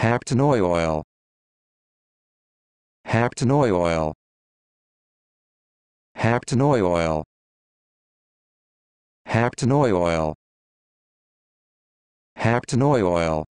Haptanoi oil. Haptanoi oil. Haptanoi oil. Haptanoi oil. Haptanoi oil.